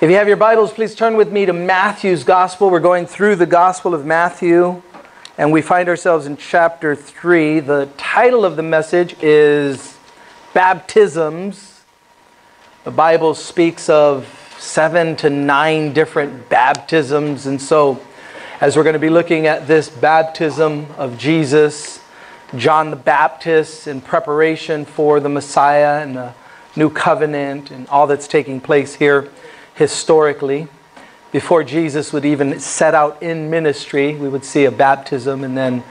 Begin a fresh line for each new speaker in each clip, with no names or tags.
If you have your Bibles, please turn with me to Matthew's Gospel. We're going through the Gospel of Matthew, and we find ourselves in chapter 3. The title of the message is Baptisms. The Bible speaks of seven to nine different baptisms, and so as we're going to be looking at this baptism of Jesus, John the Baptist, in preparation for the Messiah and the new covenant and all that's taking place here historically. Before Jesus would even set out in ministry, we would see a baptism, and then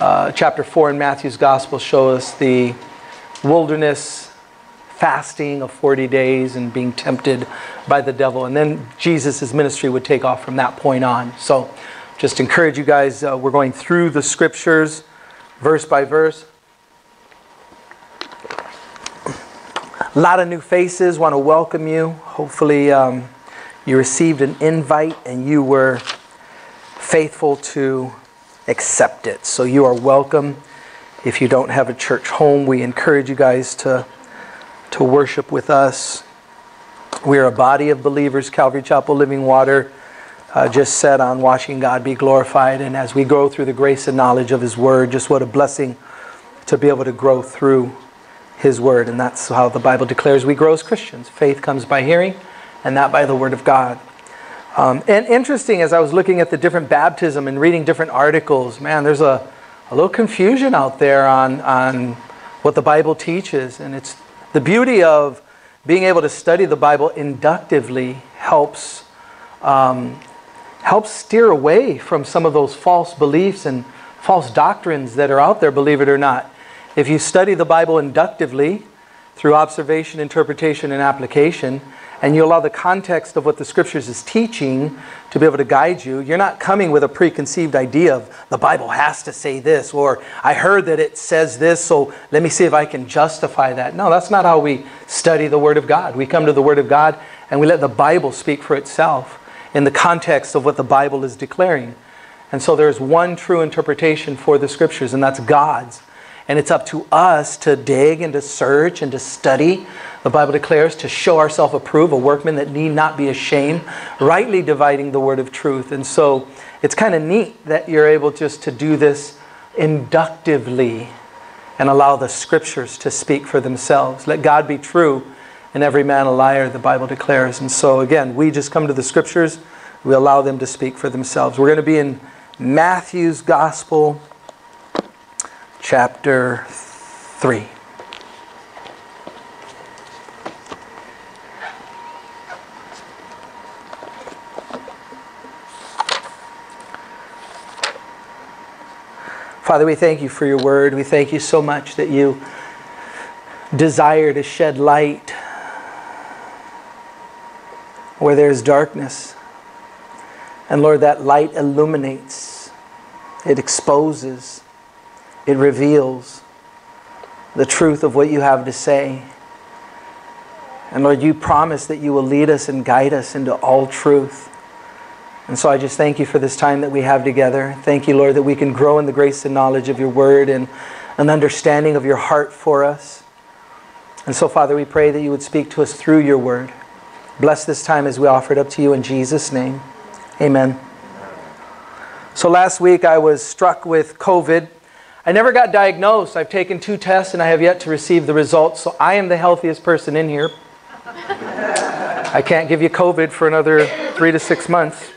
uh, chapter 4 in Matthew's Gospel shows us the wilderness fasting of 40 days and being tempted by the devil. And then Jesus' ministry would take off from that point on. So just encourage you guys, uh, we're going through the scriptures verse by verse. A lot of new faces. Want to welcome you. Hopefully, um, you received an invite and you were faithful to accept it. So you are welcome. If you don't have a church home, we encourage you guys to to worship with us. We are a body of believers. Calvary Chapel Living Water uh, just set on watching God be glorified. And as we go through the grace and knowledge of His Word, just what a blessing to be able to grow through his word. And that's how the Bible declares we grow as Christians. Faith comes by hearing, and that by the word of God. Um, and interesting, as I was looking at the different baptism and reading different articles, man, there's a, a little confusion out there on, on what the Bible teaches. And it's the beauty of being able to study the Bible inductively helps, um, helps steer away from some of those false beliefs and false doctrines that are out there, believe it or not. If you study the Bible inductively through observation, interpretation, and application, and you allow the context of what the scriptures is teaching to be able to guide you, you're not coming with a preconceived idea of the Bible has to say this, or I heard that it says this, so let me see if I can justify that. No, that's not how we study the Word of God. We come to the Word of God and we let the Bible speak for itself in the context of what the Bible is declaring. And so there's one true interpretation for the scriptures, and that's God's. And it's up to us to dig and to search and to study. The Bible declares to show ourselves approved, a workman that need not be ashamed, rightly dividing the word of truth. And so it's kind of neat that you're able just to do this inductively and allow the scriptures to speak for themselves. Let God be true and every man a liar, the Bible declares. And so again, we just come to the scriptures, we allow them to speak for themselves. We're going to be in Matthew's Gospel chapter 3. Father, we thank you for your word. We thank you so much that you desire to shed light where there's darkness. And Lord, that light illuminates, it exposes, it reveals the truth of what you have to say. And Lord, you promise that you will lead us and guide us into all truth. And so I just thank you for this time that we have together. Thank you, Lord, that we can grow in the grace and knowledge of your word and an understanding of your heart for us. And so, Father, we pray that you would speak to us through your word. Bless this time as we offer it up to you in Jesus' name. Amen. So last week I was struck with COVID. I never got diagnosed. I've taken two tests and I have yet to receive the results. So I am the healthiest person in here. I can't give you COVID for another three to six months.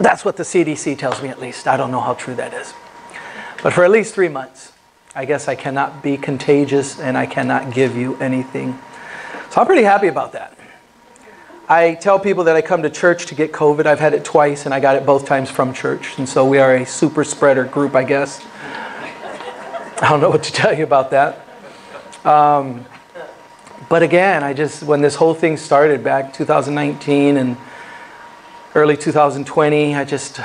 That's what the CDC tells me, at least. I don't know how true that is. But for at least three months, I guess I cannot be contagious and I cannot give you anything. So I'm pretty happy about that. I tell people that I come to church to get COVID. I've had it twice, and I got it both times from church. And so we are a super spreader group, I guess. I don't know what to tell you about that. Um, but again, I just, when this whole thing started back 2019 and early 2020, I just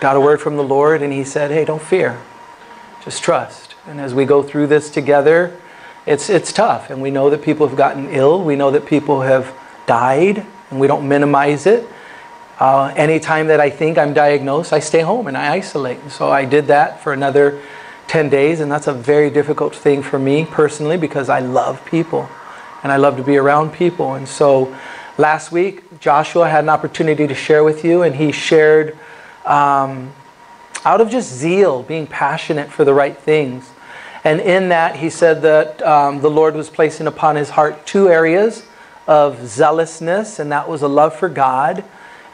got a word from the Lord, and He said, Hey, don't fear, just trust. And as we go through this together, it's, it's tough. And we know that people have gotten ill, we know that people have died, and we don't minimize it. Uh, anytime that I think I'm diagnosed, I stay home and I isolate. so I did that for another 10 days, and that's a very difficult thing for me personally because I love people and I love to be around people. And so last week, Joshua had an opportunity to share with you, and he shared um, out of just zeal, being passionate for the right things. And in that, he said that um, the Lord was placing upon his heart two areas of zealousness, and that was a love for God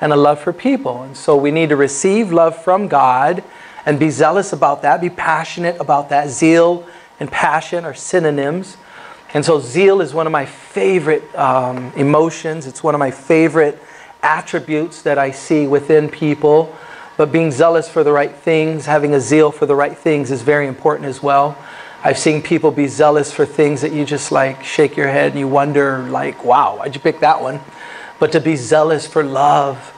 and a love for people. And so we need to receive love from God and be zealous about that, be passionate about that. Zeal and passion are synonyms. And so zeal is one of my favorite um, emotions, it's one of my favorite attributes that I see within people. But being zealous for the right things, having a zeal for the right things is very important as well. I've seen people be zealous for things that you just like shake your head and you wonder, like, wow, why'd you pick that one? But to be zealous for love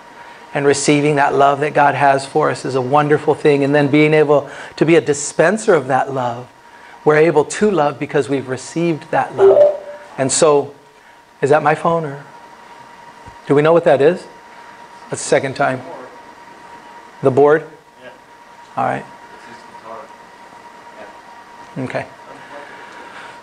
and receiving that love that God has for us is a wonderful thing. And then being able to be a dispenser of that love. We're able to love because we've received that love. And so, is that my phone or do we know what that is? That's the second time. The board?
Yeah.
All right. Okay.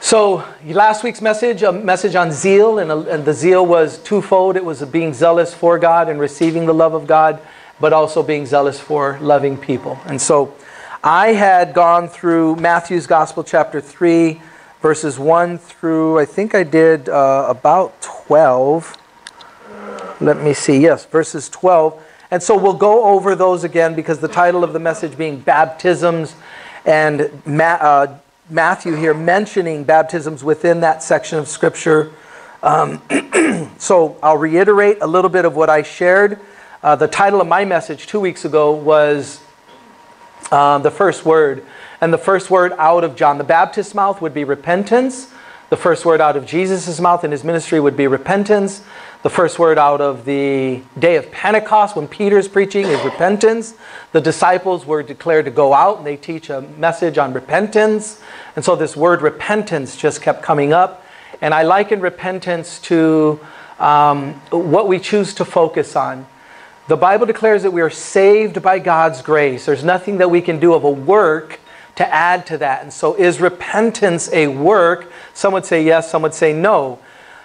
So last week's message, a message on zeal, and, and the zeal was twofold. It was being zealous for God and receiving the love of God, but also being zealous for loving people. And so I had gone through Matthew's Gospel, chapter 3, verses 1 through, I think I did uh, about 12. Let me see. Yes, verses 12. And so we'll go over those again because the title of the message being Baptisms and Ma- uh, Matthew here mentioning baptisms within that section of Scripture. Um, so I'll reiterate a little bit of what I shared. Uh, the title of my message two weeks ago was uh, the first word. And the first word out of John the Baptist's mouth would be repentance. The first word out of Jesus' mouth in his ministry would be repentance. The first word out of the day of Pentecost when Peter's preaching is repentance. The disciples were declared to go out and they teach a message on repentance. And so this word repentance just kept coming up. And I liken repentance to um, what we choose to focus on. The Bible declares that we are saved by God's grace. There's nothing that we can do of a work to add to that. And so, is repentance a work? Some would say yes, some would say no.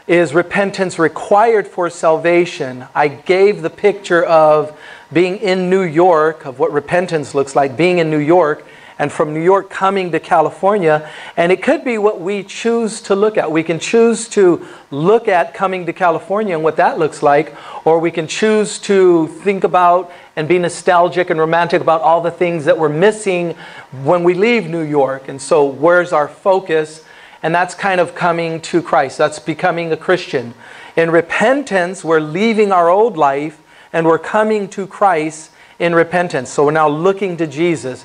Is repentance required for salvation? I gave the picture of being in New York, of what repentance looks like, being in New York, and from New York coming to California. And it could be what we choose to look at. We can choose to look at coming to California and what that looks like, or we can choose to think about and be nostalgic and romantic about all the things that we're missing when we leave New York. And so, where's our focus? And that's kind of coming to Christ. That's becoming a Christian. In repentance, we're leaving our old life and we're coming to Christ in repentance. So we're now looking to Jesus.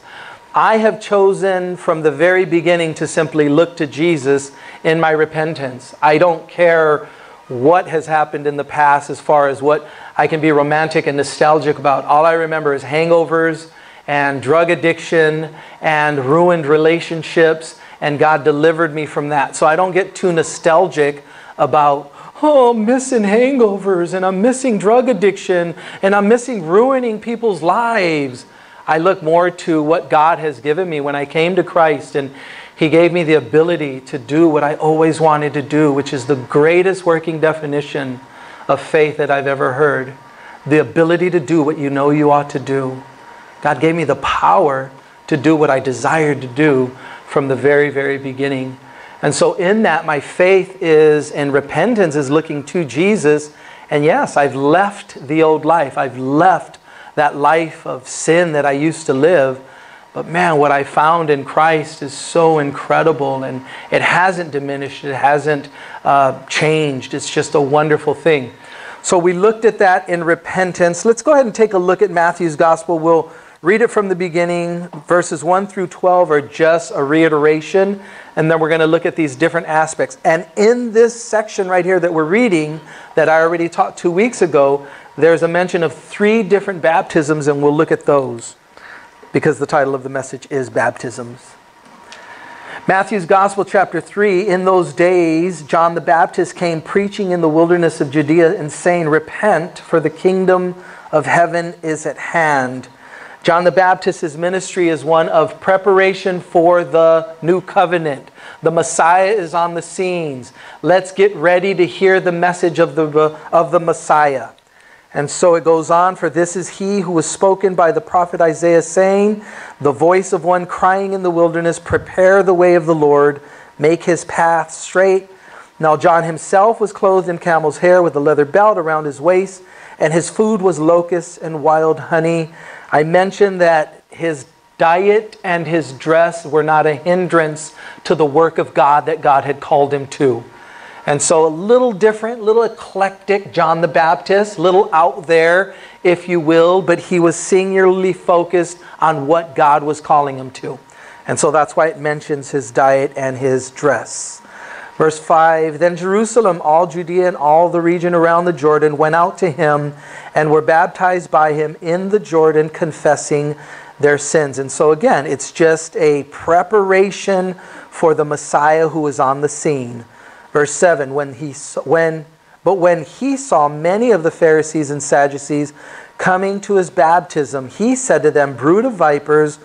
I have chosen from the very beginning to simply look to Jesus in my repentance. I don't care what has happened in the past as far as what I can be romantic and nostalgic about. All I remember is hangovers and drug addiction and ruined relationships, and God delivered me from that. So I don't get too nostalgic about, oh, I'm missing hangovers and I'm missing drug addiction and I'm missing ruining people's lives. I look more to what God has given me when I came to Christ and He gave me the ability to do what I always wanted to do, which is the greatest working definition of faith that I've ever heard. The ability to do what you know you ought to do. God gave me the power to do what I desired to do from the very, very beginning. And so, in that, my faith is and repentance is looking to Jesus. And yes, I've left the old life. I've left that life of sin that I used to live. But man, what I found in Christ is so incredible and it hasn't diminished, it hasn't uh, changed. It's just a wonderful thing. So we looked at that in repentance. Let's go ahead and take a look at Matthew's gospel. We'll read it from the beginning. Verses 1 through 12 are just a reiteration, and then we're going to look at these different aspects. And in this section right here that we're reading, that I already taught two weeks ago, there's a mention of three different baptisms, and we'll look at those because the title of the message is Baptisms. Matthew's Gospel, chapter 3 In those days, John the Baptist came preaching in the wilderness of Judea and saying, Repent, for the kingdom of heaven is at hand. John the Baptist's ministry is one of preparation for the new covenant. The Messiah is on the scenes. Let's get ready to hear the message of the, of the Messiah. And so it goes on, for this is he who was spoken by the prophet Isaiah, saying, The voice of one crying in the wilderness, Prepare the way of the Lord, make his path straight. Now John himself was clothed in camel's hair with a leather belt around his waist, and his food was locusts and wild honey. I mentioned that his diet and his dress were not a hindrance to the work of God that God had called him to. And so a little different, a little eclectic, John the Baptist, a little out there, if you will, but he was singularly focused on what God was calling him to. And so that's why it mentions his diet and his dress. Verse 5 Then Jerusalem, all Judea, and all the region around the Jordan went out to him and were baptized by him in the Jordan, confessing their sins. And so, again, it's just a preparation for the Messiah who is on the scene. Verse 7 when he, when, But when he saw many of the Pharisees and Sadducees coming to his baptism, he said to them, Brood of vipers,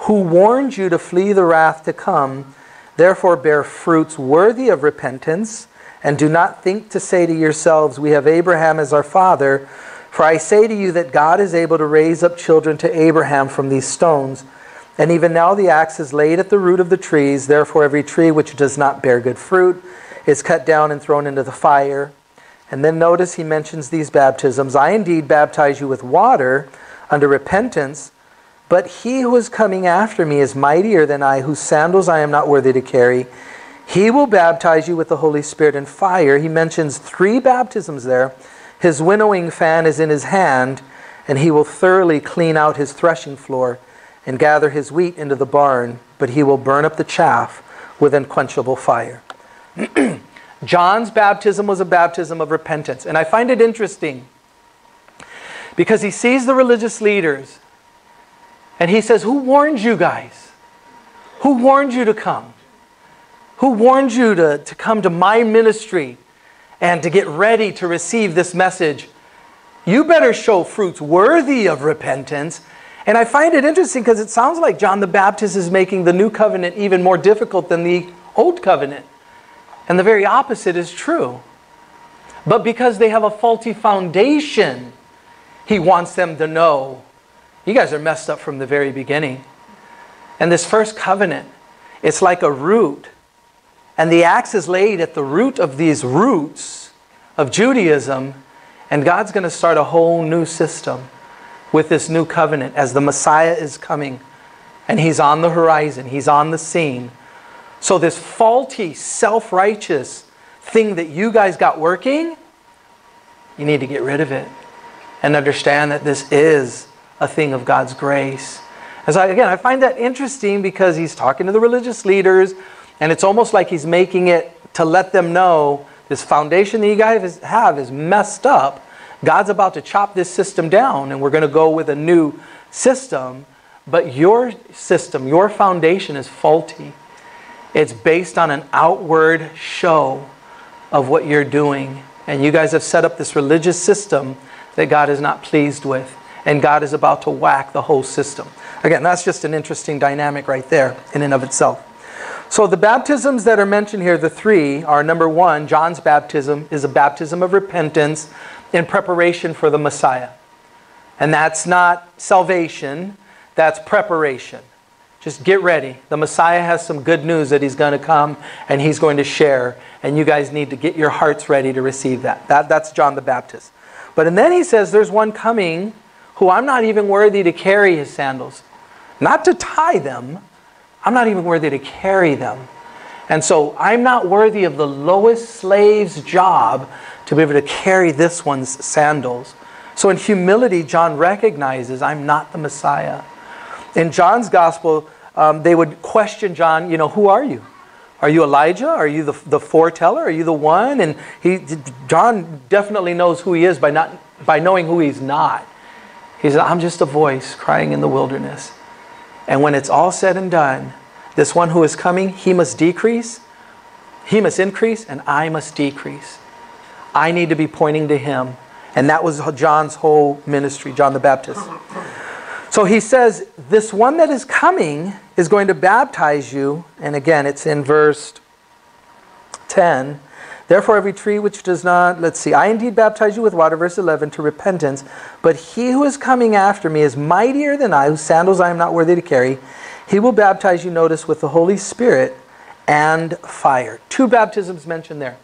who warned you to flee the wrath to come? Therefore, bear fruits worthy of repentance, and do not think to say to yourselves, We have Abraham as our father. For I say to you that God is able to raise up children to Abraham from these stones. And even now the axe is laid at the root of the trees. Therefore, every tree which does not bear good fruit is cut down and thrown into the fire. And then notice he mentions these baptisms. I indeed baptize you with water under repentance. But he who is coming after me is mightier than I, whose sandals I am not worthy to carry. He will baptize you with the Holy Spirit and fire. He mentions three baptisms there. His winnowing fan is in his hand, and he will thoroughly clean out his threshing floor and gather his wheat into the barn, but he will burn up the chaff with unquenchable fire. John's baptism was a baptism of repentance. And I find it interesting because he sees the religious leaders and he says, Who warned you guys? Who warned you to come? Who warned you to, to come to my ministry and to get ready to receive this message? You better show fruits worthy of repentance. And I find it interesting because it sounds like John the Baptist is making the new covenant even more difficult than the old covenant. And the very opposite is true. But because they have a faulty foundation, he wants them to know you guys are messed up from the very beginning. And this first covenant, it's like a root. And the axe is laid at the root of these roots of Judaism. And God's going to start a whole new system with this new covenant as the Messiah is coming. And he's on the horizon, he's on the scene. So, this faulty, self righteous thing that you guys got working, you need to get rid of it and understand that this is a thing of God's grace. And so, again, I find that interesting because he's talking to the religious leaders, and it's almost like he's making it to let them know this foundation that you guys have is messed up. God's about to chop this system down, and we're going to go with a new system. But your system, your foundation is faulty. It's based on an outward show of what you're doing. And you guys have set up this religious system that God is not pleased with and God is about to whack the whole system. Again, that's just an interesting dynamic right there in and of itself. So the baptisms that are mentioned here, the three, are number one, John's baptism is a baptism of repentance in preparation for the Messiah. And that's not salvation, that's preparation. Just get ready. The Messiah has some good news that he's going to come and he's going to share. And you guys need to get your hearts ready to receive that. that that's John the Baptist. But and then he says there's one coming who I'm not even worthy to carry his sandals. Not to tie them, I'm not even worthy to carry them. And so I'm not worthy of the lowest slave's job to be able to carry this one's sandals. So in humility, John recognizes I'm not the Messiah. In John's gospel, um, they would question John, you know, who are you? Are you Elijah? Are you the, the foreteller? Are you the one? And he, John definitely knows who he is by, not, by knowing who he's not. He said, I'm just a voice crying in the wilderness. And when it's all said and done, this one who is coming, he must decrease, he must increase, and I must decrease. I need to be pointing to him. And that was John's whole ministry, John the Baptist. So he says, This one that is coming is going to baptize you. And again, it's in verse 10. Therefore, every tree which does not, let's see, I indeed baptize you with water, verse 11, to repentance. But he who is coming after me is mightier than I, whose sandals I am not worthy to carry. He will baptize you, notice, with the Holy Spirit and fire. Two baptisms mentioned there.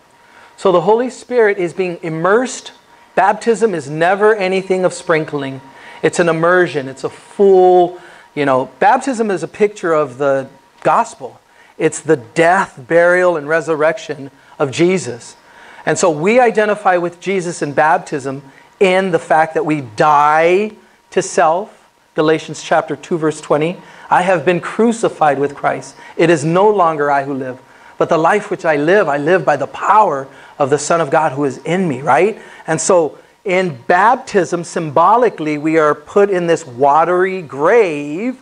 So the Holy Spirit is being immersed. Baptism is never anything of sprinkling, it's an immersion, it's a full, you know, baptism is a picture of the gospel. It's the death, burial, and resurrection of Jesus. And so we identify with Jesus in baptism in the fact that we die to self. Galatians chapter 2 verse 20. I have been crucified with Christ. It is no longer I who live, but the life which I live, I live by the power of the Son of God who is in me, right? And so in baptism, symbolically, we are put in this watery grave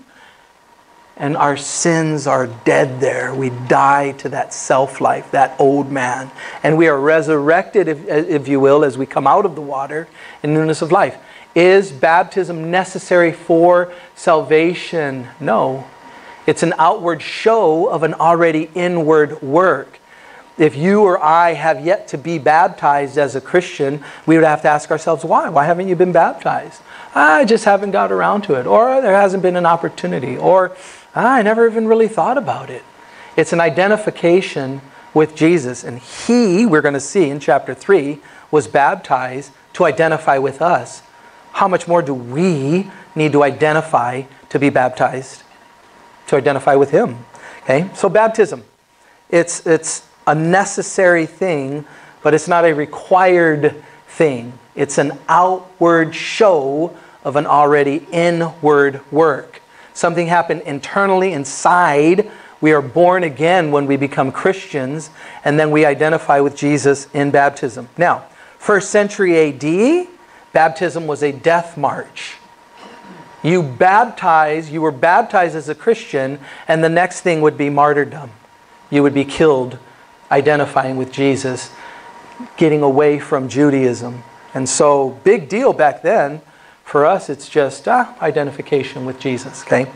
and our sins are dead there. We die to that self life, that old man. And we are resurrected, if, if you will, as we come out of the water in newness of life. Is baptism necessary for salvation? No. It's an outward show of an already inward work. If you or I have yet to be baptized as a Christian, we would have to ask ourselves, why? Why haven't you been baptized? I just haven't got around to it. Or there hasn't been an opportunity. Or ah, I never even really thought about it. It's an identification with Jesus. And he, we're going to see in chapter 3, was baptized to identify with us. How much more do we need to identify to be baptized? To identify with him. Okay? So baptism. It's it's a necessary thing, but it's not a required thing. It's an outward show of an already inward work. Something happened internally inside. We are born again when we become Christians, and then we identify with Jesus in baptism. Now, first century AD, baptism was a death march. You baptize, you were baptized as a Christian, and the next thing would be martyrdom. You would be killed identifying with Jesus, getting away from Judaism. And so, big deal back then. For us, it's just ah, identification with Jesus, okay?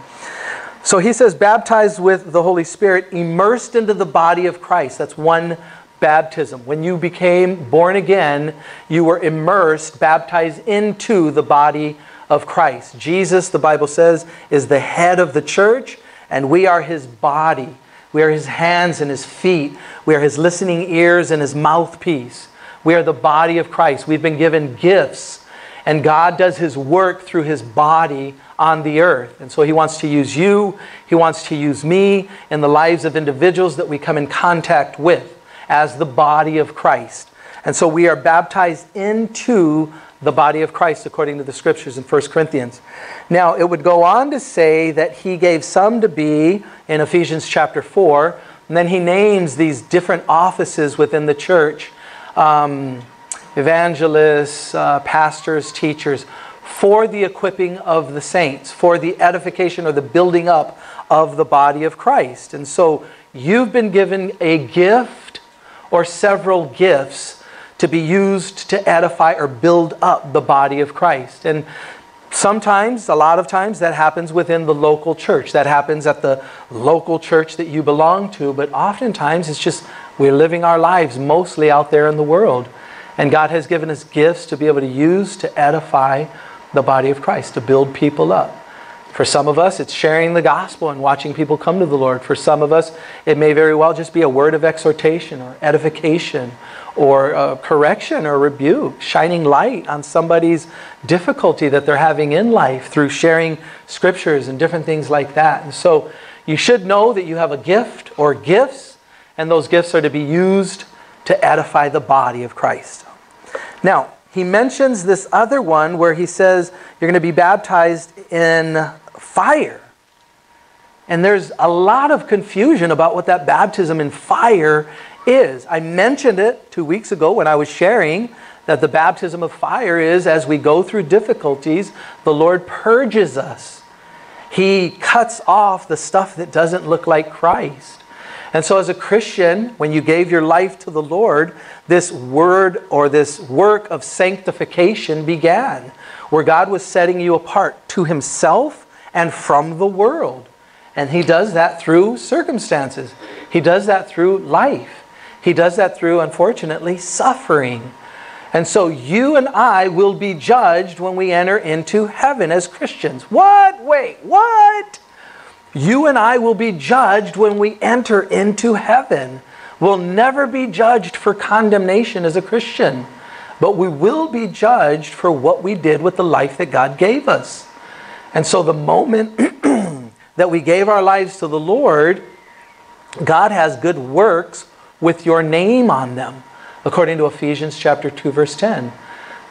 So he says, baptized with the Holy Spirit, immersed into the body of Christ. That's one baptism. When you became born again, you were immersed, baptized into the body of Christ. Jesus, the Bible says, is the head of the church, and we are his body. We are his hands and his feet. We are his listening ears and his mouthpiece. We are the body of Christ. We've been given gifts and God does his work through his body on the earth. And so he wants to use you, he wants to use me in the lives of individuals that we come in contact with as the body of Christ. And so we are baptized into the body of Christ according to the scriptures in 1 Corinthians. Now, it would go on to say that he gave some to be in Ephesians chapter 4, and then he names these different offices within the church. Um, evangelists, uh, pastors, teachers, for the equipping of the saints, for the edification or the building up of the body of Christ. And so you've been given a gift or several gifts to be used to edify or build up the body of Christ. And sometimes, a lot of times, that happens within the local church. That happens at the local church that you belong to. But oftentimes, it's just we're living our lives mostly out there in the world. And God has given us gifts to be able to use to edify the body of Christ, to build people up. For some of us, it's sharing the gospel and watching people come to the Lord. For some of us, it may very well just be a word of exhortation or edification or uh, correction or rebuke, shining light on somebody's difficulty that they're having in life through sharing scriptures and different things like that. And so you should know that you have a gift or gifts, and those gifts are to be used to edify the body of Christ. Now, he mentions this other one where he says you're going to be baptized in fire. And there's a lot of confusion about what that baptism in fire is. I mentioned it two weeks ago when I was sharing that the baptism of fire is as we go through difficulties, the Lord purges us. He cuts off the stuff that doesn't look like Christ. And so, as a Christian, when you gave your life to the Lord, this word or this work of sanctification began, where God was setting you apart to Himself and from the world. And he does that through circumstances. He does that through life. He does that through, unfortunately, suffering. And so you and I will be judged when we enter into heaven as Christians. What? Wait, what? You and I will be judged when we enter into heaven. We'll never be judged for condemnation as a Christian, but we will be judged for what we did with the life that God gave us. And so the moment that we gave our lives to the Lord, God has good works with your name on them according to Ephesians chapter 2 verse 10.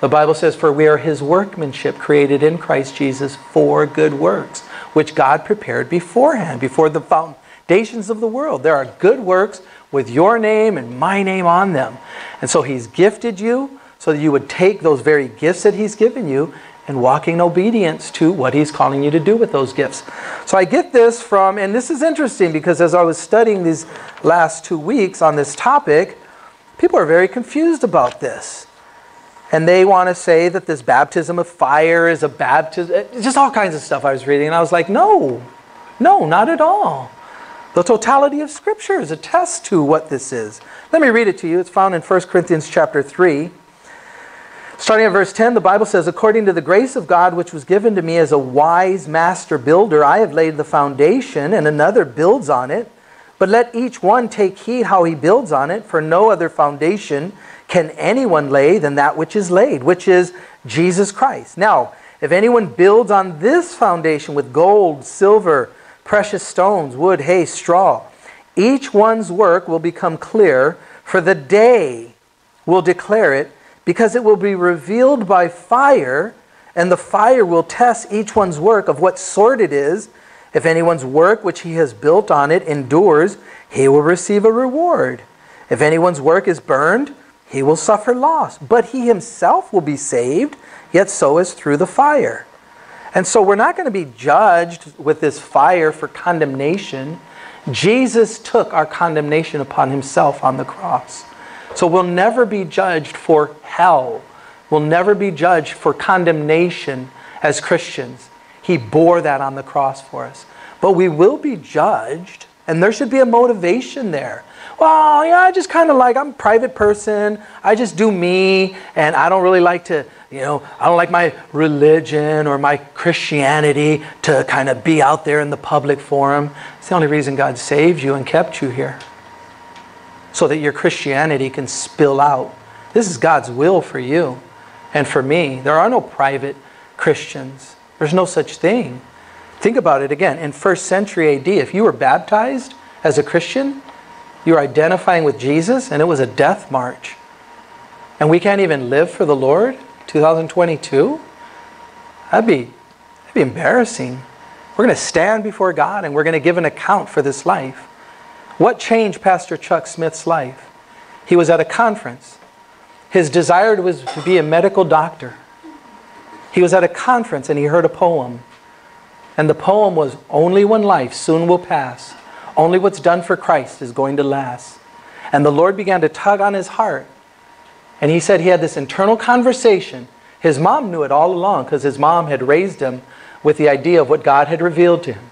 The Bible says for we are his workmanship created in Christ Jesus for good works which God prepared beforehand before the foundations of the world. There are good works with your name and my name on them. And so he's gifted you so that you would take those very gifts that he's given you and walk in obedience to what he's calling you to do with those gifts. So I get this from, and this is interesting because as I was studying these last two weeks on this topic, People are very confused about this. And they want to say that this baptism of fire is a baptism, eh, just all kinds of stuff I was reading. And I was like, no, no, not at all. The totality of scriptures attests to what this is. Let me read it to you. It's found in 1 Corinthians chapter 3. Starting at verse 10, the Bible says, According to the grace of God which was given to me as a wise master builder, I have laid the foundation, and another builds on it. But let each one take heed how he builds on it, for no other foundation can anyone lay than that which is laid, which is Jesus Christ. Now, if anyone builds on this foundation with gold, silver, precious stones, wood, hay, straw, each one's work will become clear, for the day will declare it, because it will be revealed by fire, and the fire will test each one's work of what sort it is. If anyone's work which he has built on it endures, he will receive a reward. If anyone's work is burned, he will suffer loss, but he himself will be saved, yet so is through the fire. And so we're not going to be judged with this fire for condemnation. Jesus took our condemnation upon himself on the cross. So we'll never be judged for hell. We'll never be judged for condemnation as Christians. He bore that on the cross for us. But we will be judged, and there should be a motivation there. Well, yeah, I just kind of like, I'm a private person. I just do me, and I don't really like to, you know, I don't like my religion or my Christianity to kind of be out there in the public forum. It's the only reason God saved you and kept you here. So that your Christianity can spill out. This is God's will for you and for me. There are no private Christians. There's no such thing. Think about it again. In first century AD, if you were baptized as a Christian, you were identifying with Jesus, and it was a death march. And we can't even live for the Lord 2022? That'd be, that'd be embarrassing. We're going to stand before God and we're going to give an account for this life. What changed Pastor Chuck Smith's life? He was at a conference. His desire was to be a medical doctor. He was at a conference and he heard a poem. And the poem was Only one life soon will pass. Only what's done for Christ is going to last. And the Lord began to tug on his heart. And he said he had this internal conversation. His mom knew it all along because his mom had raised him with the idea of what God had revealed to him.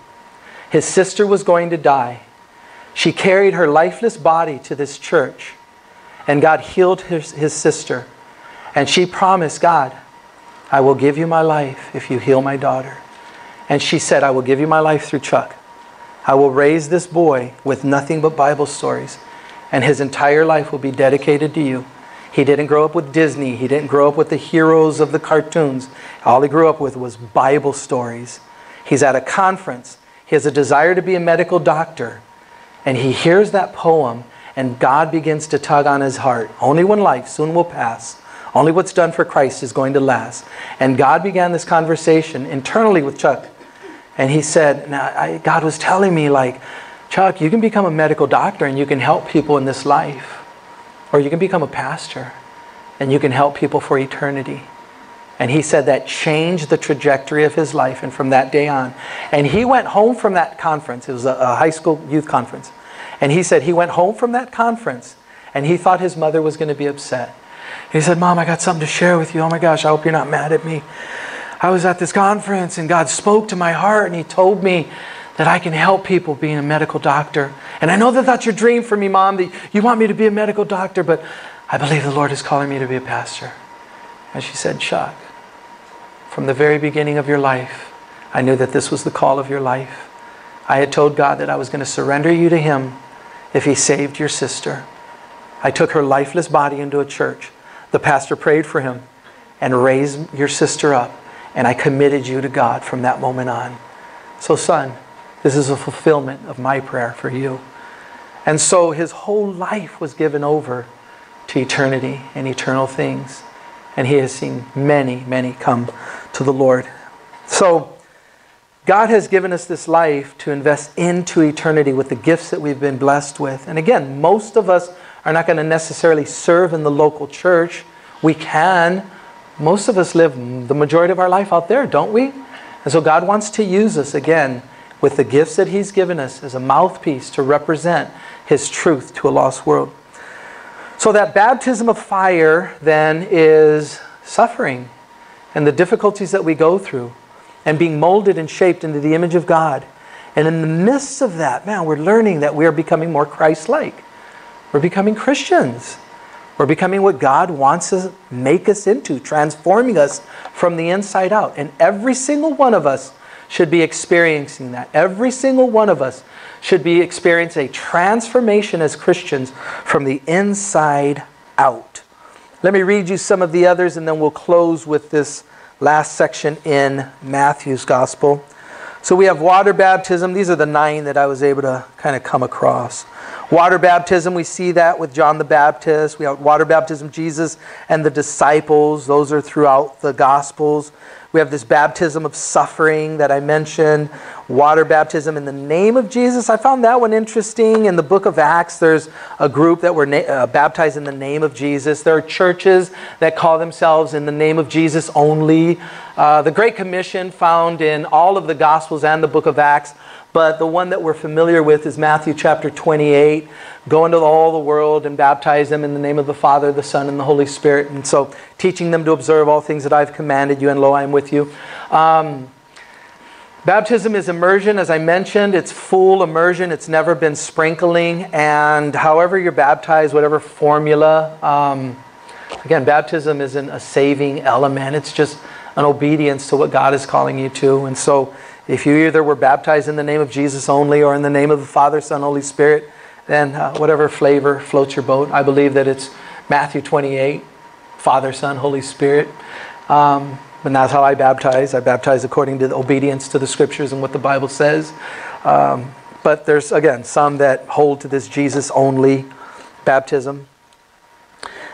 His sister was going to die. She carried her lifeless body to this church. And God healed his, his sister. And she promised God, I will give you my life if you heal my daughter. And she said, I will give you my life through Chuck. I will raise this boy with nothing but Bible stories, and his entire life will be dedicated to you. He didn't grow up with Disney. He didn't grow up with the heroes of the cartoons. All he grew up with was Bible stories. He's at a conference. He has a desire to be a medical doctor. And he hears that poem, and God begins to tug on his heart. Only one life soon will pass. Only what's done for Christ is going to last. And God began this conversation internally with Chuck. And he said, now, I, God was telling me, like, Chuck, you can become a medical doctor and you can help people in this life. Or you can become a pastor and you can help people for eternity. And he said that changed the trajectory of his life. And from that day on, and he went home from that conference. It was a, a high school youth conference. And he said he went home from that conference and he thought his mother was going to be upset. He said, Mom, I got something to share with you. Oh my gosh, I hope you're not mad at me. I was at this conference and God spoke to my heart and He told me that I can help people being a medical doctor. And I know that that's your dream for me, Mom, that you want me to be a medical doctor, but I believe the Lord is calling me to be a pastor. And she said, Chuck, from the very beginning of your life, I knew that this was the call of your life. I had told God that I was going to surrender you to Him if He saved your sister. I took her lifeless body into a church. The pastor prayed for him and raised your sister up, and I committed you to God from that moment on. So, son, this is a fulfillment of my prayer for you. And so his whole life was given over to eternity and eternal things. And he has seen many, many come to the Lord. So, God has given us this life to invest into eternity with the gifts that we've been blessed with. And again, most of us are not going to necessarily serve in the local church. We can. Most of us live the majority of our life out there, don't we? And so God wants to use us again with the gifts that He's given us as a mouthpiece to represent His truth to a lost world. So that baptism of fire then is suffering and the difficulties that we go through and being molded and shaped into the image of God. And in the midst of that, man, we're learning that we are becoming more Christ like. We're becoming Christians. We're becoming what God wants to make us into, transforming us from the inside out. And every single one of us should be experiencing that. Every single one of us should be experiencing a transformation as Christians from the inside out. Let me read you some of the others and then we'll close with this last section in Matthew's Gospel. So we have water baptism. These are the nine that I was able to kind of come across. Water baptism, we see that with John the Baptist. We have water baptism, Jesus and the disciples. Those are throughout the Gospels. We have this baptism of suffering that I mentioned, water baptism in the name of Jesus. I found that one interesting. In the book of Acts, there's a group that were uh, baptized in the name of Jesus. There are churches that call themselves in the name of Jesus only. Uh, the Great Commission, found in all of the Gospels and the book of Acts, but the one that we're familiar with is Matthew chapter 28. Go into all the world and baptize them in the name of the Father, the Son, and the Holy Spirit. And so, teaching them to observe all things that I've commanded you, and lo, I am with you. Um, baptism is immersion, as I mentioned. It's full immersion, it's never been sprinkling. And however you're baptized, whatever formula, um, again, baptism isn't a saving element, it's just an obedience to what God is calling you to. And so, if you either were baptized in the name of Jesus only or in the name of the Father, Son, Holy Spirit, then uh, whatever flavor floats your boat. I believe that it's Matthew 28, Father, Son, Holy Spirit. Um, but that's how I baptize. I baptize according to the obedience to the scriptures and what the Bible says. Um, but there's, again, some that hold to this Jesus only baptism.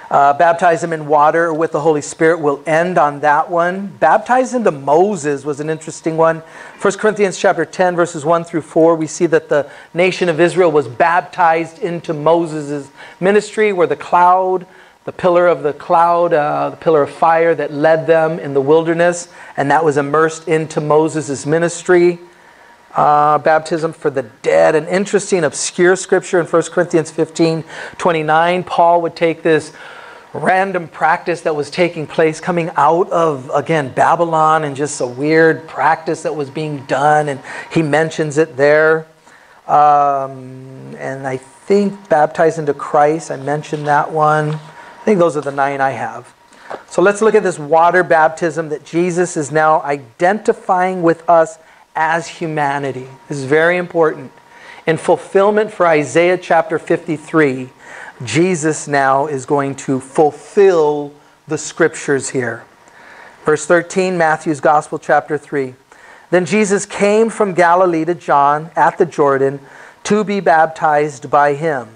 Uh, baptize them in water with the Holy Spirit. We'll end on that one. Baptize into Moses was an interesting one. 1 Corinthians chapter 10, verses 1 through 4, we see that the nation of Israel was baptized into Moses' ministry, where the cloud, the pillar of the cloud, uh, the pillar of fire that led them in the wilderness, and that was immersed into Moses' ministry. Uh, baptism for the dead. An interesting, obscure scripture in 1 Corinthians 15 29. Paul would take this random practice that was taking place coming out of, again, Babylon and just a weird practice that was being done. And he mentions it there. Um, and I think baptized into Christ, I mentioned that one. I think those are the nine I have. So let's look at this water baptism that Jesus is now identifying with us as humanity. This is very important. In fulfillment for Isaiah chapter 53, Jesus now is going to fulfill the scriptures here. Verse 13, Matthew's Gospel, chapter 3. Then Jesus came from Galilee to John at the Jordan to be baptized by him.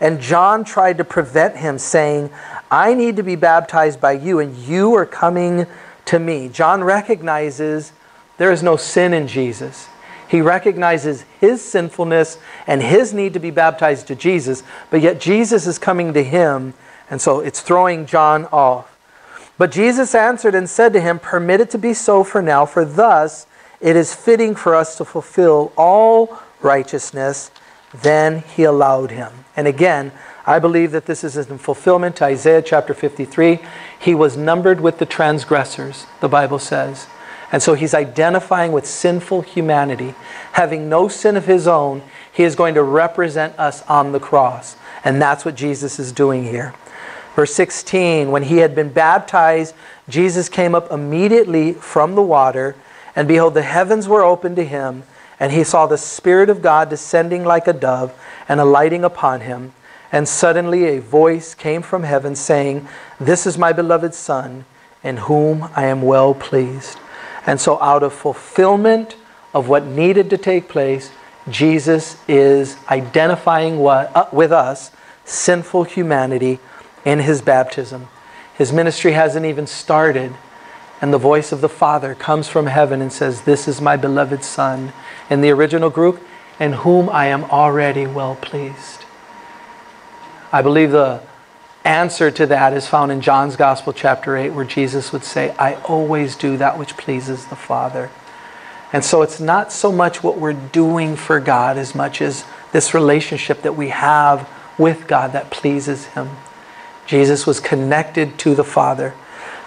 And John tried to prevent him, saying, I need to be baptized by you, and you are coming to me. John recognizes there is no sin in Jesus. He recognizes his sinfulness and his need to be baptized to Jesus, but yet Jesus is coming to him, and so it's throwing John off. But Jesus answered and said to him, Permit it to be so for now, for thus it is fitting for us to fulfill all righteousness. Then he allowed him. And again, I believe that this is in fulfillment to Isaiah chapter 53. He was numbered with the transgressors, the Bible says. And so he's identifying with sinful humanity. Having no sin of his own, he is going to represent us on the cross. And that's what Jesus is doing here. Verse 16 When he had been baptized, Jesus came up immediately from the water, and behold, the heavens were opened to him, and he saw the Spirit of God descending like a dove and alighting upon him. And suddenly a voice came from heaven saying, This is my beloved Son, in whom I am well pleased. And so, out of fulfillment of what needed to take place, Jesus is identifying what, uh, with us, sinful humanity, in his baptism. His ministry hasn't even started, and the voice of the Father comes from heaven and says, This is my beloved Son. In the original Greek, in whom I am already well pleased. I believe the answer to that is found in John's Gospel, chapter 8, where Jesus would say, I always do that which pleases the Father. And so it's not so much what we're doing for God as much as this relationship that we have with God that pleases Him. Jesus was connected to the Father.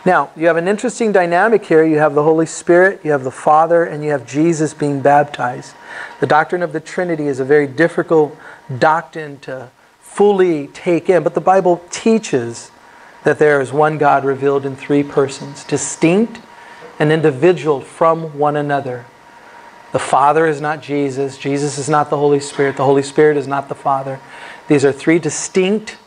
Now, you have an interesting dynamic here. You have the Holy Spirit, you have the Father, and you have Jesus being baptized. The doctrine of the Trinity is a very difficult doctrine to fully take in, but the Bible teaches that there is one God revealed in three persons, distinct and individual from one another. The Father is not Jesus, Jesus is not the Holy Spirit, the Holy Spirit is not the Father. These are three distinct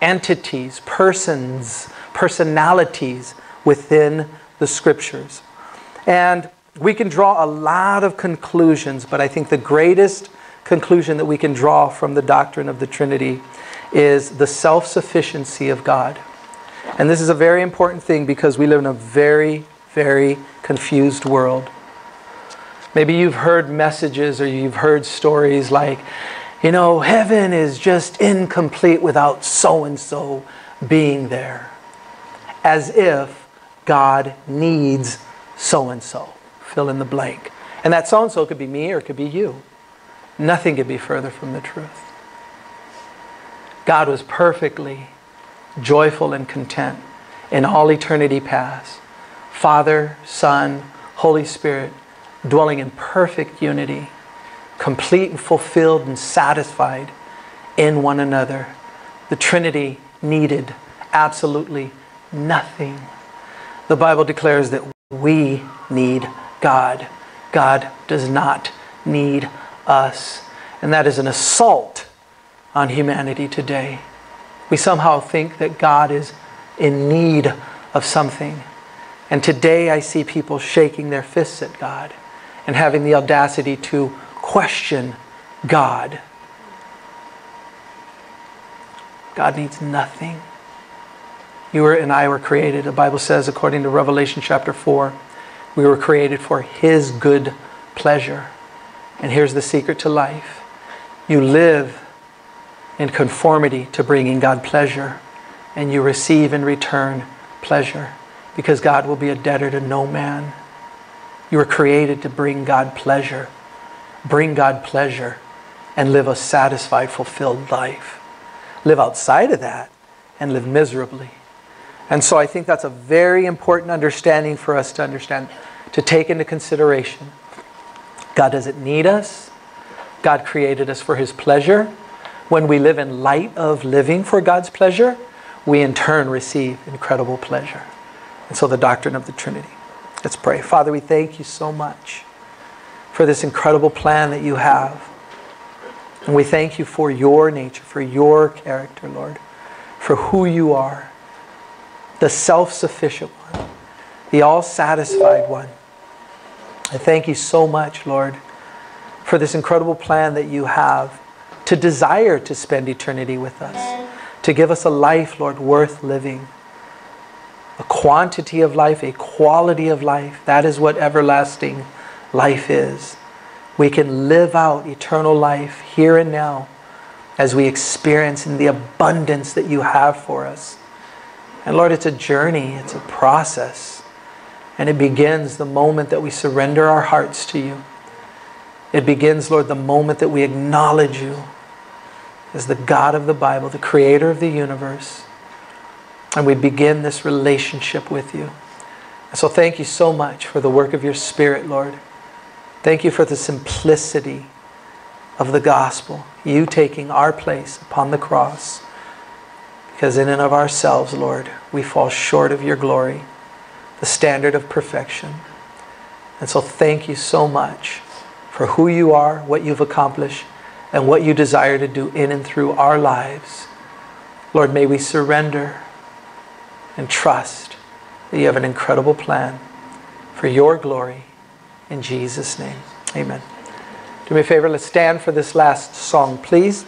entities, persons, personalities within the Scriptures. And we can draw a lot of conclusions, but I think the greatest conclusion that we can draw from the doctrine of the Trinity is the self sufficiency of God. And this is a very important thing because we live in a very, very confused world. Maybe you've heard messages or you've heard stories like, you know, heaven is just incomplete without so and so being there. As if God needs so and so. Fill in the blank. And that so and so could be me or it could be you. Nothing could be further from the truth. God was perfectly joyful and content in all eternity past. Father, Son, Holy Spirit, dwelling in perfect unity, complete and fulfilled and satisfied in one another. The Trinity needed absolutely nothing. The Bible declares that we need God. God does not need us. And that is an assault on humanity today. We somehow think that God is in need of something. And today I see people shaking their fists at God and having the audacity to question God. God needs nothing. You and I were created, the Bible says, according to Revelation chapter 4, we were created for His good pleasure. And here's the secret to life you live in conformity to bringing God pleasure, and you receive in return pleasure because God will be a debtor to no man. You were created to bring God pleasure, bring God pleasure, and live a satisfied, fulfilled life. Live outside of that and live miserably. And so I think that's a very important understanding for us to understand, to take into consideration. God doesn't need us. God created us for His pleasure. When we live in light of living for God's pleasure, we in turn receive incredible pleasure. And so the doctrine of the Trinity. Let's pray. Father, we thank you so much for this incredible plan that you have. And we thank you for your nature, for your character, Lord, for who you are, the self sufficient one, the all satisfied one. I thank you so much, Lord, for this incredible plan that you have to desire to spend eternity with us, to give us a life, Lord, worth living. A quantity of life, a quality of life. That is what everlasting life is. We can live out eternal life here and now as we experience in the abundance that you have for us. And Lord, it's a journey, it's a process. And it begins the moment that we surrender our hearts to you. It begins, Lord, the moment that we acknowledge you as the God of the Bible, the creator of the universe. And we begin this relationship with you. So thank you so much for the work of your Spirit, Lord. Thank you for the simplicity of the gospel, you taking our place upon the cross. Because in and of ourselves, Lord, we fall short of your glory, the standard of perfection. And so thank you so much for who you are, what you've accomplished, and what you desire to do in and through our lives. Lord, may we surrender and trust that you have an incredible plan for your glory. In Jesus' name, amen. Do me a favor, let's stand for this last song, please.